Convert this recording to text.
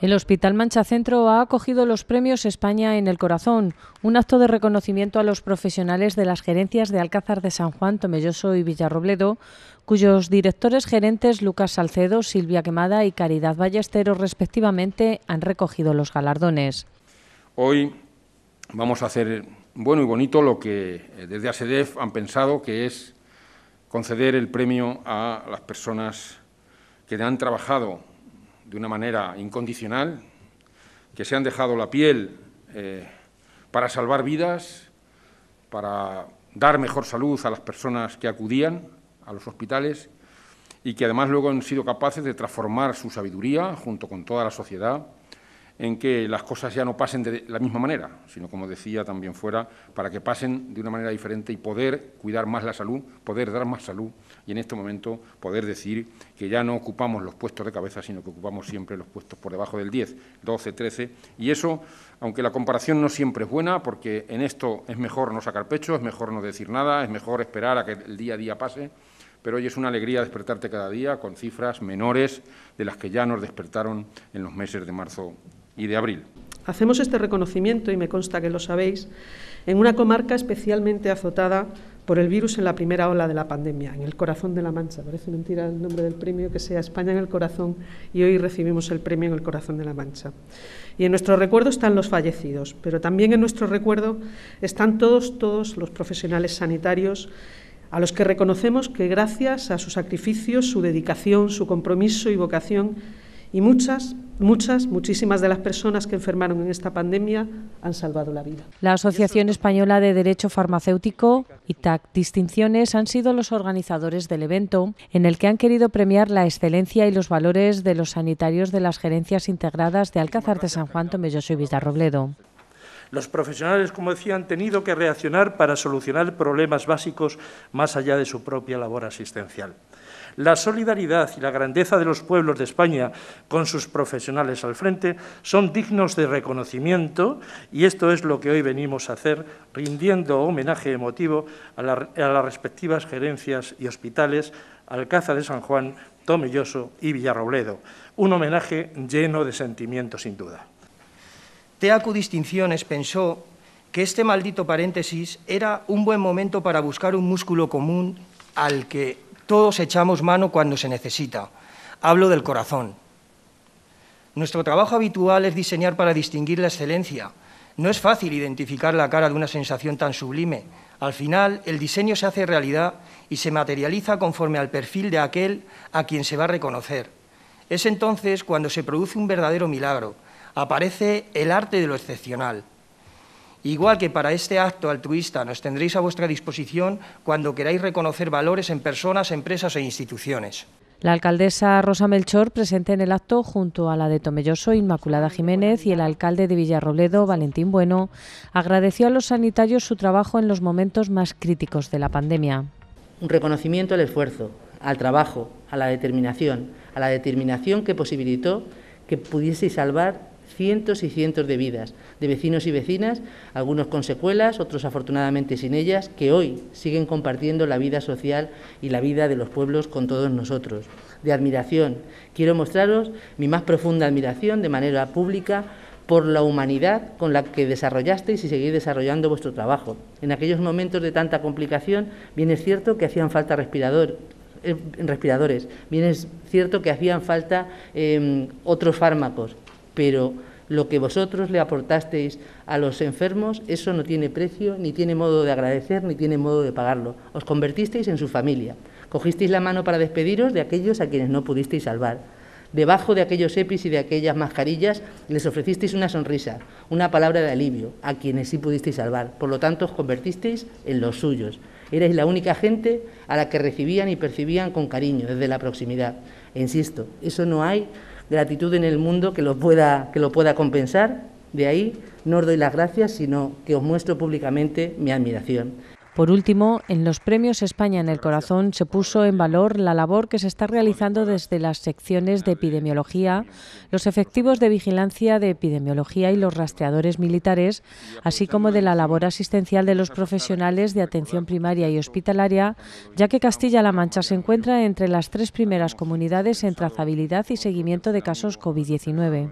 El Hospital Mancha Centro ha acogido los premios España en el Corazón, un acto de reconocimiento a los profesionales de las gerencias de Alcázar de San Juan, Tomelloso y Villarrobledo, cuyos directores gerentes Lucas Salcedo, Silvia Quemada y Caridad Ballesteros respectivamente han recogido los galardones. Hoy vamos a hacer bueno y bonito lo que desde ASEDEF han pensado, que es conceder el premio a las personas que han trabajado de una manera incondicional, que se han dejado la piel eh, para salvar vidas, para dar mejor salud a las personas que acudían a los hospitales y que además luego han sido capaces de transformar su sabiduría junto con toda la sociedad en que las cosas ya no pasen de la misma manera, sino, como decía también fuera, para que pasen de una manera diferente y poder cuidar más la salud, poder dar más salud y en este momento poder decir que ya no ocupamos los puestos de cabeza, sino que ocupamos siempre los puestos por debajo del 10, 12, 13. Y eso, aunque la comparación no siempre es buena, porque en esto es mejor no sacar pecho, es mejor no decir nada, es mejor esperar a que el día a día pase, pero hoy es una alegría despertarte cada día con cifras menores de las que ya nos despertaron en los meses de marzo y de abril. Hacemos este reconocimiento, y me consta que lo sabéis, en una comarca especialmente azotada por el virus en la primera ola de la pandemia, en el corazón de la Mancha. Parece mentira el nombre del premio que sea España en el corazón y hoy recibimos el premio en el corazón de la Mancha. Y en nuestro recuerdo están los fallecidos, pero también en nuestro recuerdo están todos, todos los profesionales sanitarios a los que reconocemos que gracias a su sacrificio, su dedicación, su compromiso y vocación, y muchas, muchas, muchísimas de las personas que enfermaron en esta pandemia han salvado la vida. La Asociación Española de Derecho Farmacéutico y TAC Distinciones han sido los organizadores del evento, en el que han querido premiar la excelencia y los valores de los sanitarios de las gerencias integradas de Alcázar de San Juan, Tomelloso y Villarrobledo. Los profesionales, como decía, han tenido que reaccionar para solucionar problemas básicos más allá de su propia labor asistencial. La solidaridad y la grandeza de los pueblos de España con sus profesionales al frente son dignos de reconocimiento y esto es lo que hoy venimos a hacer, rindiendo homenaje emotivo a, las respectivas gerencias y hospitales Alcázar de San Juan, Tomelloso y Villarrobledo. Un homenaje lleno de sentimiento, sin duda. Teacu Distinciones pensó que este maldito paréntesis era un buen momento para buscar un músculo común al que todos echamos mano cuando se necesita. Hablo del corazón. Nuestro trabajo habitual es diseñar para distinguir la excelencia. No es fácil identificar la cara de una sensación tan sublime. Al final, el diseño se hace realidad y se materializa conforme al perfil de aquel a quien se va a reconocer. Es entonces cuando se produce un verdadero milagro. Aparece el arte de lo excepcional. Igual que para este acto altruista nos tendréis a vuestra disposición cuando queráis reconocer valores en personas, empresas e instituciones. La alcaldesa Rosa Melchor, presente en el acto junto a la de Tomelloso, Inmaculada Jiménez, y el alcalde de Villarrobledo, Valentín Bueno, agradeció a los sanitarios su trabajo en los momentos más críticos de la pandemia. Un reconocimiento al esfuerzo, al trabajo, a la determinación, a la determinación que posibilitó que pudieseis salvar cientos y cientos de vidas, de vecinos y vecinas, algunos con secuelas, otros afortunadamente sin ellas, que hoy siguen compartiendo la vida social y la vida de los pueblos con todos nosotros. De admiración, quiero mostraros mi más profunda admiración de manera pública por la humanidad con la que desarrollasteis y seguís desarrollando vuestro trabajo. En aquellos momentos de tanta complicación, bien es cierto que hacían falta eh, respiradores, bien es cierto que hacían falta em, otros fármacos, pero lo que vosotros le aportasteis a los enfermos, eso no tiene precio, ni tiene modo de agradecer, ni tiene modo de pagarlo. Os convertisteis en su familia. Cogisteis la mano para despediros de aquellos a quienes no pudisteis salvar. Debajo de aquellos EPIs y de aquellas mascarillas les ofrecisteis una sonrisa, una palabra de alivio a quienes sí pudisteis salvar. Por lo tanto, os convertisteis en los suyos. Erais la única gente a la que recibían y percibían con cariño desde la proximidad. E insisto, eso no hay gratitud en el mundo que lo pueda, que lo pueda compensar. De ahí no os doy las gracias, sino que os muestro públicamente mi admiración. Por último, en los premios España en el Corazón se puso en valor la labor que se está realizando desde las secciones de epidemiología, los efectivos de vigilancia de epidemiología y los rastreadores militares, así como de la labor asistencial de los profesionales de atención primaria y hospitalaria, ya que Castilla-La Mancha se encuentra entre las tres primeras comunidades en trazabilidad y seguimiento de casos COVID-19.